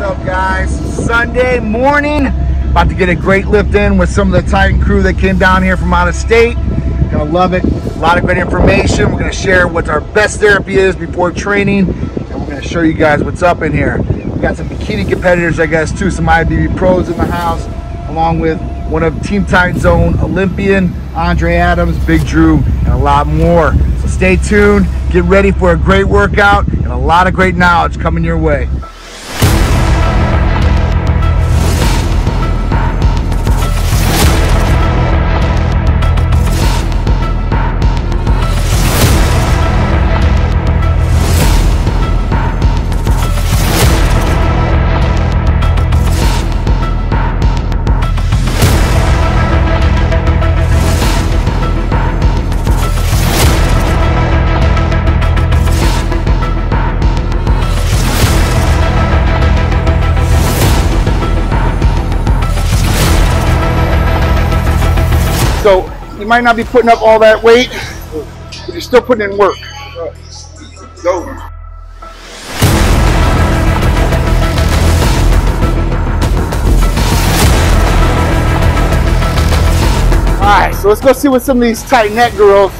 What's up, guys? Sunday morning. About to get a great lift in with some of the Titan crew that came down here from out of state. Gonna love it. A lot of great information. We're gonna share what our best therapy is before training, and we're gonna show you guys what's up in here. We got some bikini competitors, I guess, too. Some IFBB pros in the house, along with one of Team Titan's own Olympian, Andre Adams, Big Dru, and a lot more. So stay tuned. Get ready for a great workout and a lot of great knowledge coming your way. So you might not be putting up all that weight, but you're still putting in work. Go. All right, so let's go see what some of these Titan girls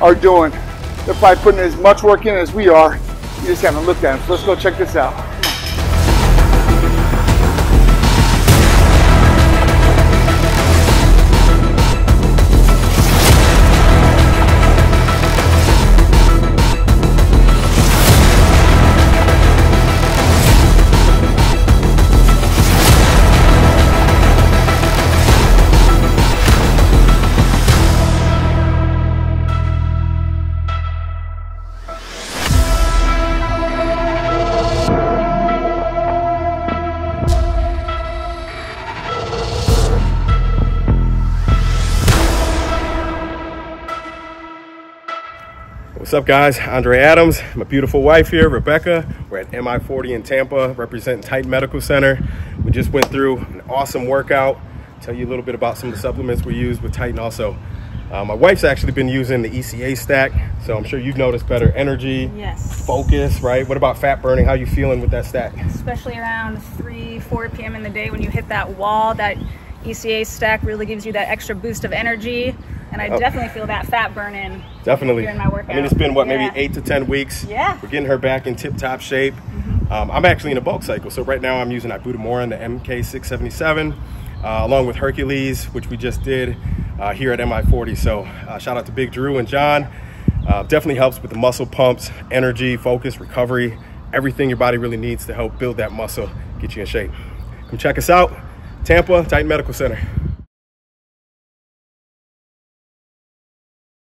are doing. They're probably putting as much work in as we are. You just haven't looked at them. So let's go check this out. What's up guys? Andre Adams, my beautiful wife here, Rebecca. We're at MI40 in Tampa, representing Titan Medical Center. We just went through an awesome workout. Tell you a little bit about some of the supplements we use with Titan also. Uh, my wife's actually been using the ECA stack, so I'm sure you've noticed better energy, Yes. focus, right? What about fat burning? How you feeling with that stack? Especially around 3, 4 p.m. in the day when you hit that wall, that ECA stack really gives you that extra boost of energy. And I Oh. definitely feel that fat burning. Definitely. During my workout. I mean, it's been what, maybe Yeah. eight to 10 weeks. Yeah. Mm-hmm. We're getting her back in tip top shape. Um, I'm actually in a bulk cycle. So right now I'm using Ibutamoren, the MK677, uh, along with Hercules, which we just did uh, here at MI40. So uh, shout out to Big Dru and John. Uh, definitely helps with the muscle pumps, energy, focus, recovery, everything your body really needs to help build that muscle, get you in shape. Come check us out. Tampa, Titan Medical Center.